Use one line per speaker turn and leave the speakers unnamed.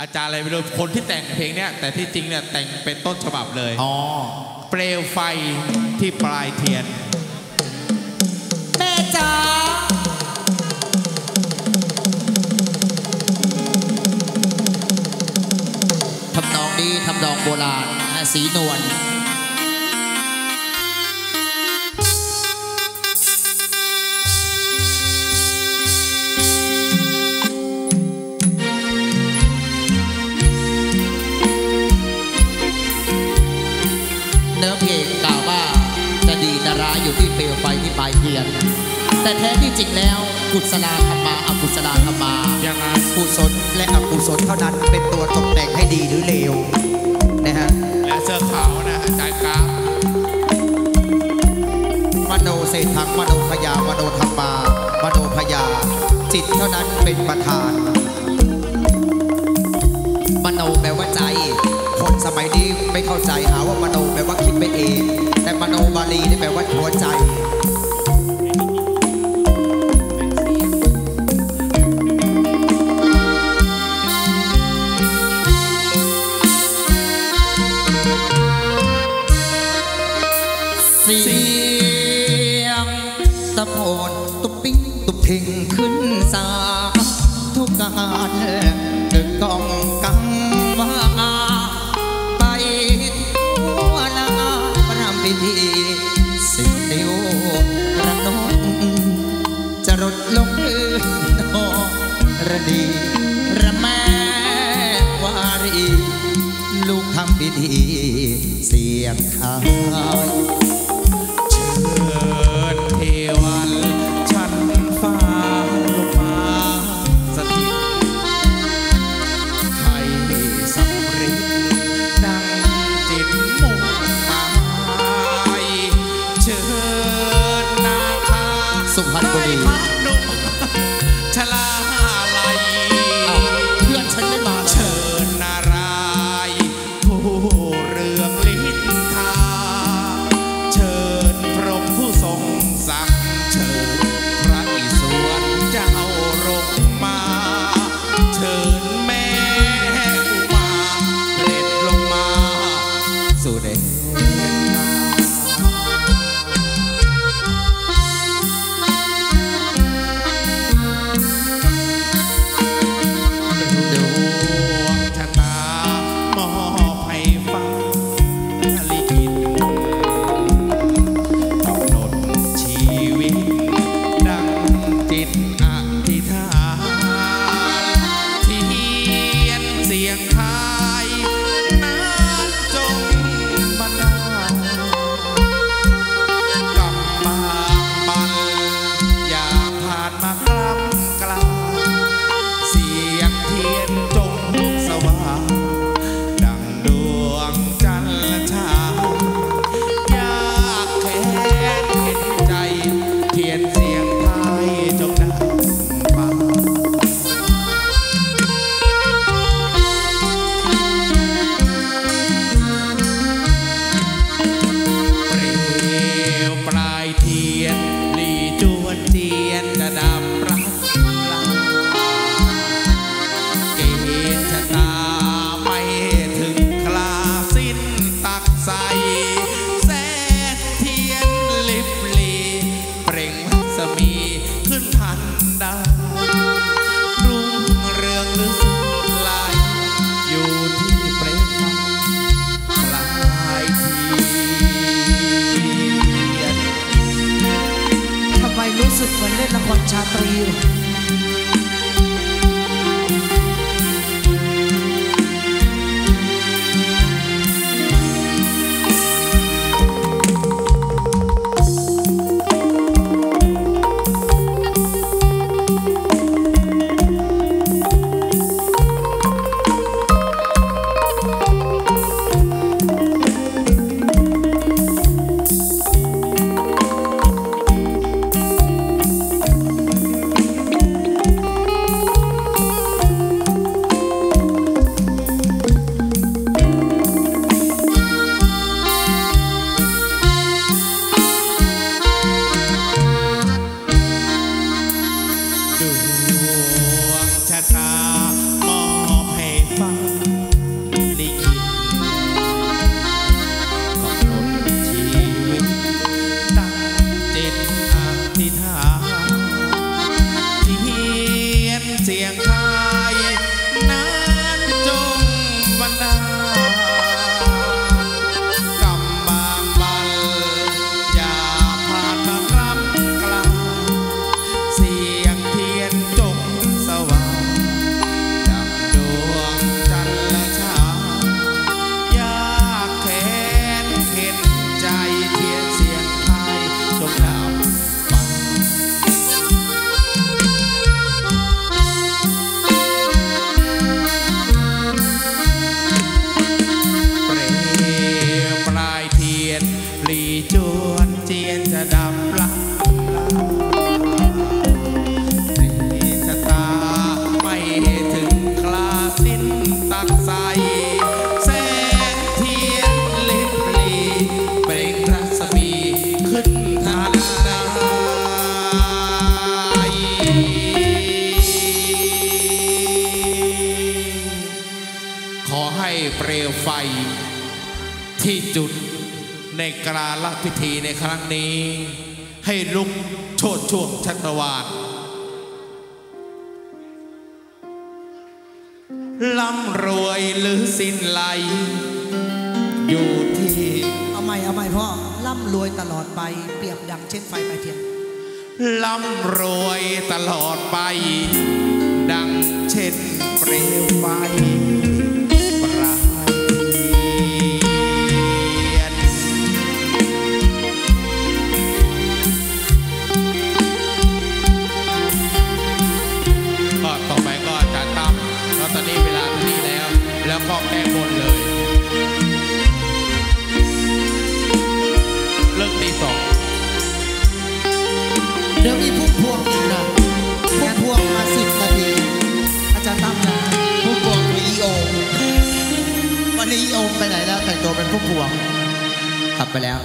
อาจารย์อะไรไม่รู้คนที่แต่งเพลงเนี้ยแต่ที่จริงเนี่ยแต่งเป็นต้นฉบับเลย
อ๋อ
เปลวไฟที่ปลายเทียน
แม่จ๋าทำนองนี้ทำนองโบราณนะสีนวล เปลวไฟที่ปลายเทียน แต่แท้ที่จริงแล้วกุศลธรรมาอกุศลธรรมา
ยังไง
กุศลและอกุศลเท่านั้นเป็นตัวตกแต่งให้ดีหรือเลวนะฮะ
และเสื้อขาวนะอาจารย์กราฟ
มโนเศรษฐังมโนพยามโนธรรมามโนพยาจิตเท่านั้นเป็นประธานม โนแปลว่าใจ คนสมัยนี้ไม่เข้าใจหาว่ามโนแปลว่าคิดไปเอง แต่มโนบาลีนี่แปลว่าหัวใจเสียงตะโพนตุบปิ้งตุบทิ้งขึ้นสาทุกการเดินกอง รดลงพื้นอระดีระแม่วารี ลูกทำพิธีเสียงทาย
รู้
สึ
กเหมือน
เล่นละครชาตรี
เปลวไฟ ที่จุดในกราลพิธีในครั้งนี้ ให้ลุกโชดช่วงชัตวาลล่ำรวยหรือสิ้นไหลอยู่ที่
เอาใหม่เอาใหม่พ่อร่ำรวยตลอดไปเปรียบดังเช่นไฟไปเทียน
ล่ำรวยตลอดไป ดังเช่นเปลวไฟ
ดี๋ยวมีพุ่มพวงอีกนะพุ่มพวงมาสิบนาที
อาจารย์ตั้มนะ
พุ่มพวงคืออีโอมวันนี้อีโอมไปไหนแล้วแต่งตัวเป็นพุ่มพวงขับไปแล้ว